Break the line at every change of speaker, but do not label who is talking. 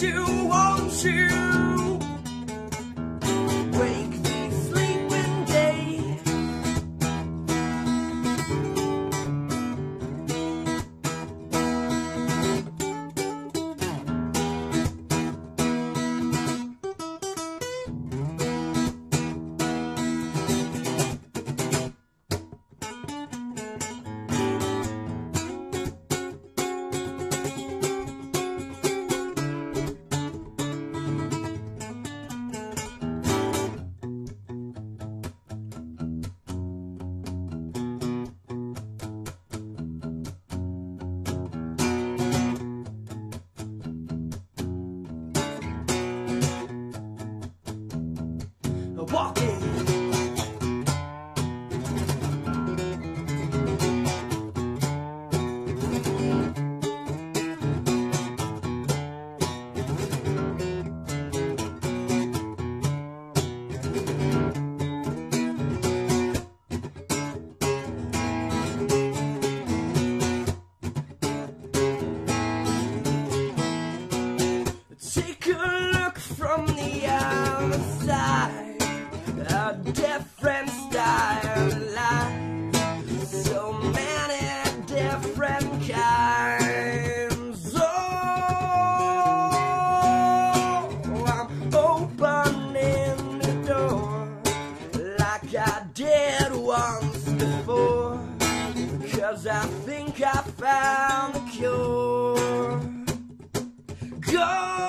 to walking. Think I found the cure. Go